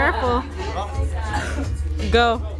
Careful. Go.